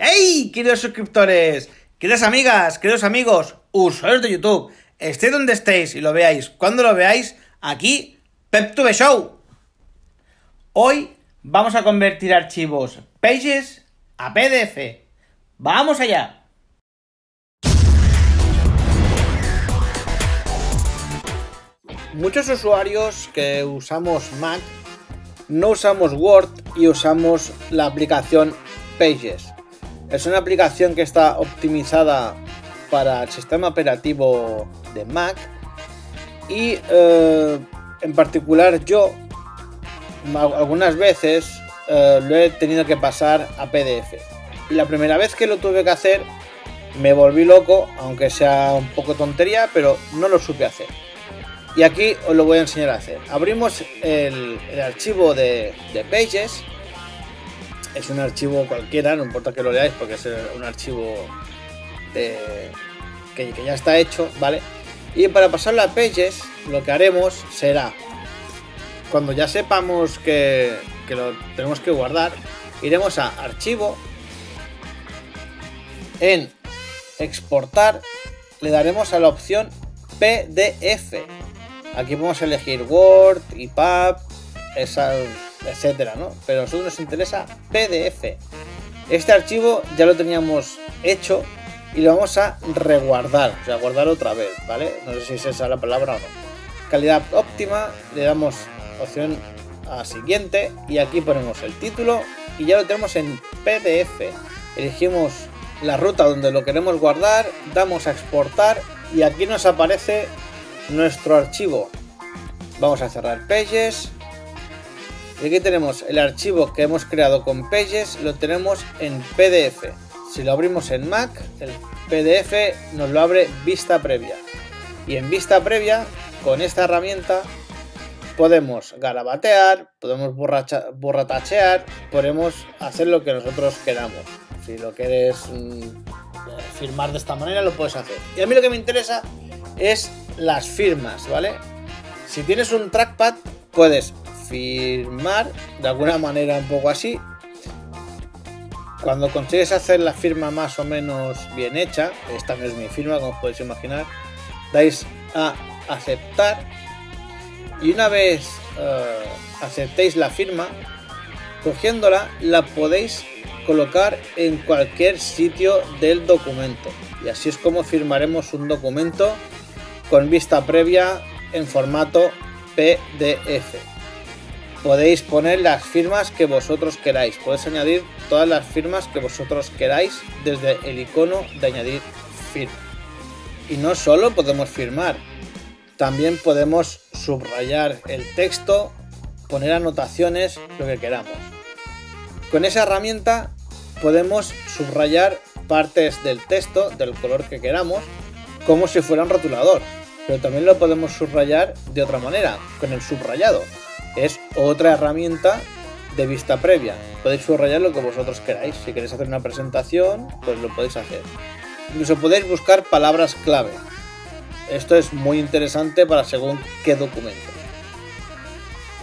¡Hey, queridos suscriptores! Queridas amigas, queridos amigos, usuarios de YouTube, estéis donde estéis y lo veáis, cuando lo veáis, aquí, PepTube Show. Hoy vamos a convertir archivos Pages a PDF. ¡Vamos allá! Muchos usuarios que usamos Mac no usamos Word y usamos la aplicación Pages. Es una aplicación que está optimizada para el sistema operativo de Mac y eh, en particular yo algunas veces eh, lo he tenido que pasar a PDF. La primera vez que lo tuve que hacer me volví loco, aunque sea un poco tontería, pero no lo supe hacer. Y aquí os lo voy a enseñar a hacer. Abrimos el, archivo de, Pages. Es un archivo cualquiera, no importa que lo leáis porque es un archivo que, ya está hecho, ¿vale? Y para pasarlo a Pages, lo que haremos será, cuando ya sepamos que, lo tenemos que guardar, iremos a Archivo, en Exportar, le daremos a la opción PDF Aquí podemos elegir Word, EPUB, esa, etcétera, ¿no? Pero a nosotros nos interesa PDF. Este archivo ya lo teníamos hecho y lo vamos a reguardar, o sea, guardar otra vez, ¿vale? No sé si es esa la palabra o no. Calidad óptima, le damos opción a siguiente y aquí ponemos el título y ya lo tenemos en PDF. Elegimos la ruta donde lo queremos guardar, damos a exportar y aquí nos aparece nuestro archivo. Vamos a cerrar Pages. Y aquí tenemos el archivo que hemos creado con Pages, lo tenemos en PDF. Si lo abrimos en Mac, el PDF nos lo abre vista previa. Y en vista previa, con esta herramienta, podemos garabatear, podemos borratachear, podemos hacer lo que nosotros queramos. Si lo quieres mm, firmar de esta manera, lo puedes hacer. Y a mí lo que me interesa es las firmas, ¿vale? Si tienes un trackpad, puedes firmar de alguna manera un poco así. Cuando consigues hacer la firma más o menos bien hecha, esta no es mi firma, como podéis imaginar, dais a aceptar y una vez eh, aceptéis la firma, cogiéndola la podéis colocar en cualquier sitio del documento. Y así es como firmaremos un documento con vista previa en formato PDF. Podéis poner las firmas que vosotros queráis. Podéis añadir todas las firmas que vosotros queráis desde el icono de añadir firma. Y no solo podemos firmar, también podemos subrayar el texto, poner anotaciones, lo que queramos. Con esa herramienta podemos subrayar partes del texto del color que queramos como si fuera un rotulador pero también lo podemos subrayar de otra manera, con el subrayado. Es otra herramienta de vista previa. Podéis subrayar lo que vosotros queráis. Si queréis hacer una presentación, pues lo podéis hacer. Incluso podéis buscar palabras clave. Esto es muy interesante para según qué documento.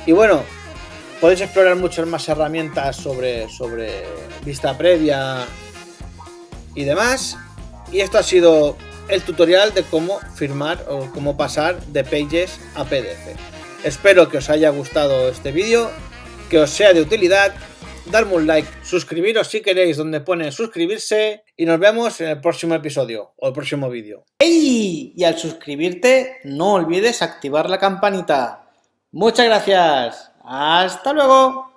Y bueno, podéis explorar muchas más herramientas sobre, sobre vista previa y demás. Y esto ha sido el tutorial de cómo firmar o cómo pasar de Pages a PDF. Espero que os haya gustado este vídeo, que os sea de utilidad. Darme un like, suscribiros si queréis donde pone suscribirse y nos vemos en el próximo episodio o el próximo vídeo. ¡Ey! Y al suscribirte no olvides activar la campanita. Muchas gracias. Hasta luego.